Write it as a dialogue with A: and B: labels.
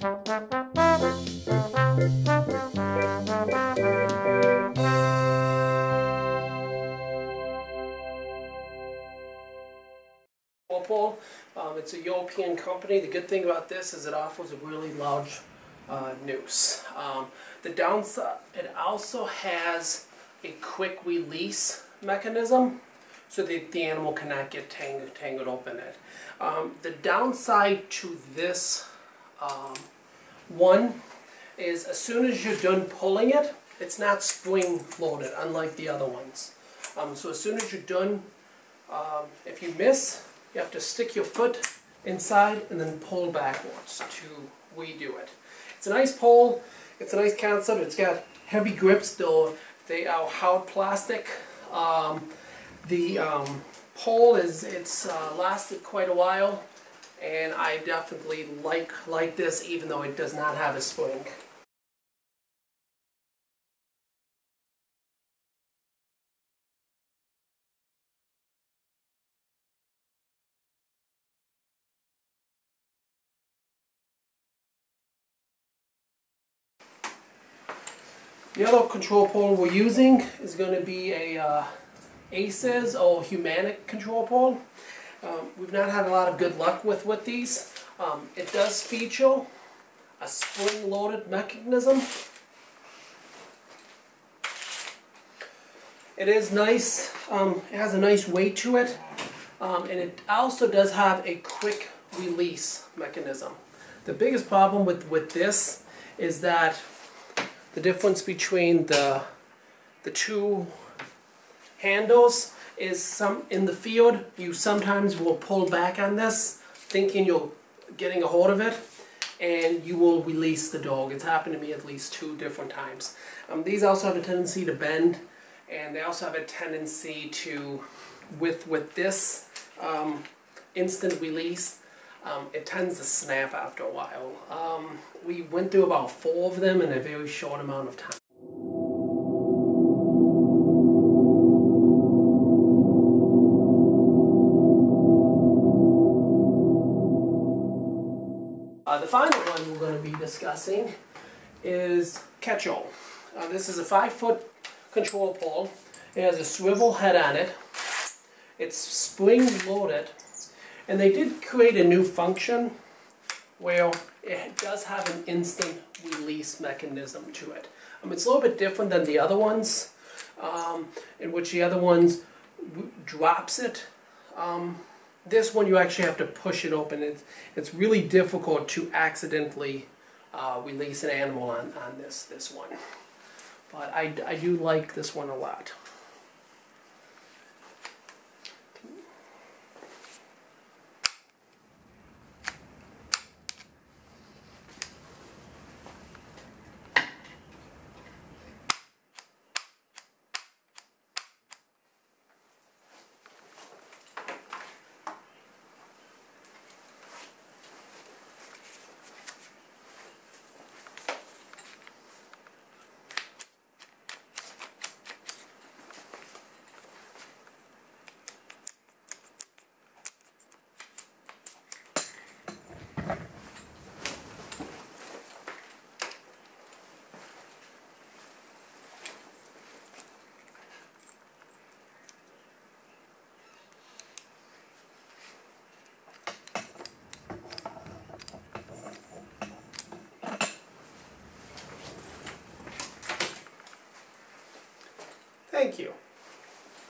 A: Um, it's a European company. The good thing about this is it offers a really large uh, noose. Um, the downside, it also has a quick release mechanism so that the animal cannot get tangled, tangled up in it. Um, the downside to this um, one is as soon as you're done pulling it, it's not spring loaded unlike the other ones. Um, so as soon as you're done, um, if you miss, you have to stick your foot inside and then pull backwards to redo it. It's a nice pole, it's a nice concept, it's got heavy grips though they are hard plastic. Um, the um, pole is it's uh, lasted quite a while and I definitely like like this even though it does not have a spring. The other control pole we're using is going to be a uh, ACES or Humanic control pole. Um, we've not had a lot of good luck with, with these. Um, it does feature a spring-loaded mechanism. It is nice. Um, it has a nice weight to it. Um, and it also does have a quick release mechanism. The biggest problem with, with this is that the difference between the the two handles is some in the field you sometimes will pull back on this thinking you're getting a hold of it and you will release the dog. It's happened to me at least two different times. Um, these also have a tendency to bend and they also have a tendency to with with this um, instant release um, it tends to snap after a while. Um, we went through about four of them in a very short amount of time. Uh, the final one we're going to be discussing is Ketch-All. Uh, this is a five foot control pole. It has a swivel head on it. It's spring loaded and they did create a new function where it does have an instant release mechanism to it. Um, it's a little bit different than the other ones, um, in which the other ones drops it. Um, this one you actually have to push it open. It's, it's really difficult to accidentally uh, release an animal on, on this, this one. But I, I do like this one a lot.